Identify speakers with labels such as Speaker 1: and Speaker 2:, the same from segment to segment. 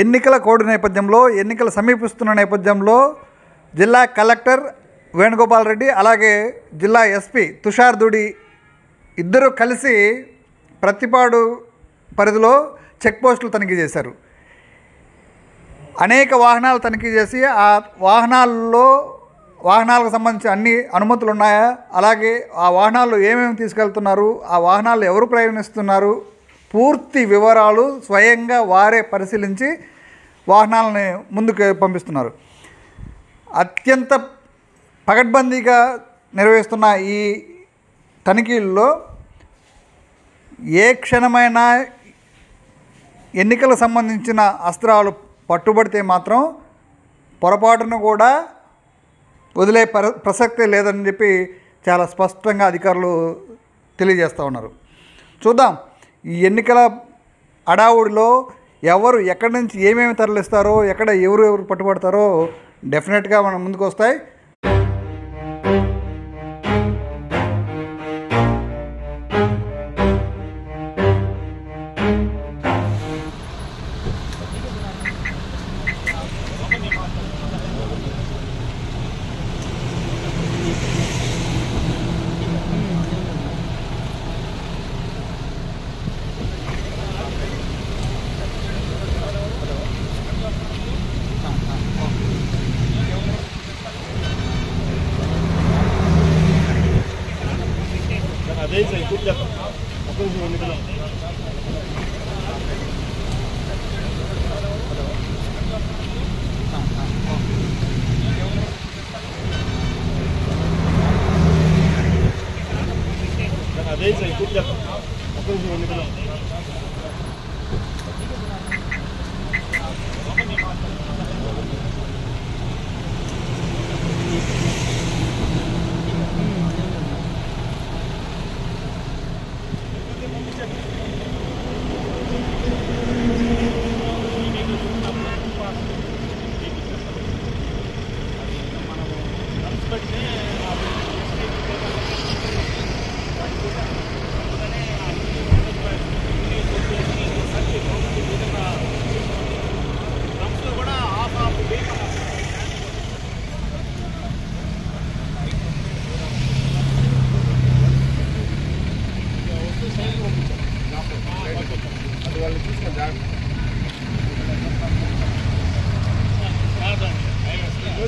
Speaker 1: ఎన్నికల కోడ్ నేపథ్యంలో ఎన్నికలు సమీపిస్తున్న నేపథ్యంలో జిల్లా కలెక్టర్ వేణుగోపాల్ రెడ్డి అలాగే జిల్లా ఎస్పీ తుషార్ దుడి ఇద్దరు కలిసి ప్రతిపాడు పరిధిలో చెక్ పోస్టులు తనిఖీ చేశారు. అనేక వాహనాలు తనిఖీ చేసి ఆ వాహనాల్లో వాహనాలకు సంబంధించి అన్ని అనుమతులు ఉన్నాయా అలాగే ఆ వాహనాల్లో ఏమేమి తీసుకెళ్తున్నారు? ఆ వాహనాలు ఎవరు ప్రయాణిస్తున్నారు? పూర్తి వివరాలు స్వయంగా వారే పరిశీలించి వాహనాలని ముందుకు పంపిస్తున్నారు. అత్యంత పగడ్బందీగా నిర్వహిస్తున్న ఈ తనిఖీల్లో ఏ క్షణమైనా ఎన్నికలకు సంబంధించిన అస్త్రాలు పట్టుబడితే మాత్రం పొరపాటును కూడా వదిలే పర ప్రసక్తే లేదని చెప్పి చాలా స్పష్టంగా అధికారులు తెలియజేస్తూ ఉన్నారు. చూద్దాం. ఈ ఎన్నికల అడావుడిలో ఎవరు ఎక్కడి నుంచి ఏమేమి తరలిస్తారో ఎక్కడ ఎవరు ఎవరు పట్టుబడతారో డెఫినెట్గా మనం ముందుకు వస్తాయి.
Speaker 2: Desde aí, tudo já.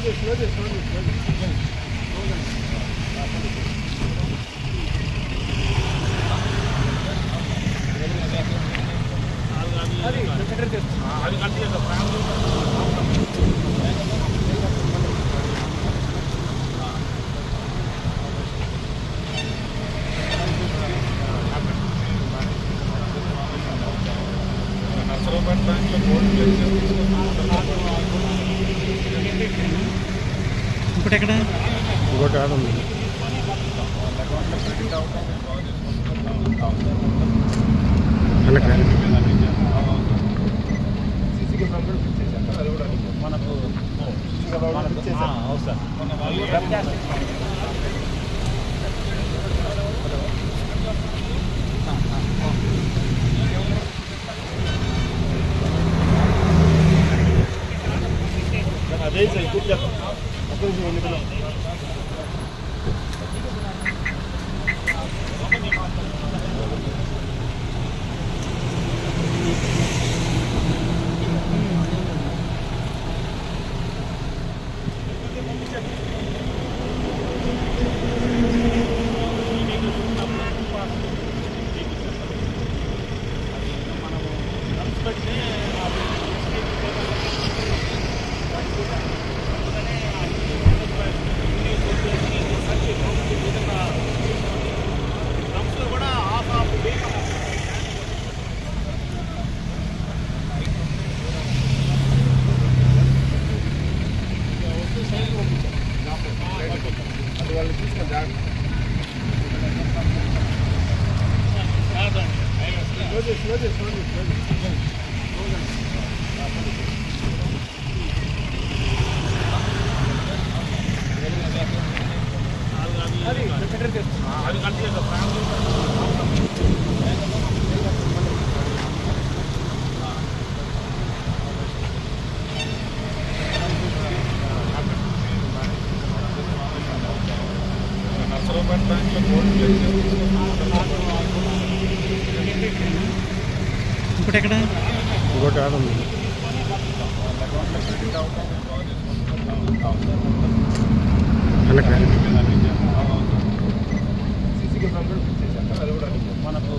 Speaker 2: ですそうですそう
Speaker 3: ですそうですあれ
Speaker 2: ఇంకోటి ఆడ ఉంది అదే సార్ ఇప్పుడు చెప్తాను Roger, Roger, Roger, Roger. Hold on.
Speaker 3: ఇంకోటి ఎక్కడ?
Speaker 2: ఇంకోటి మనకు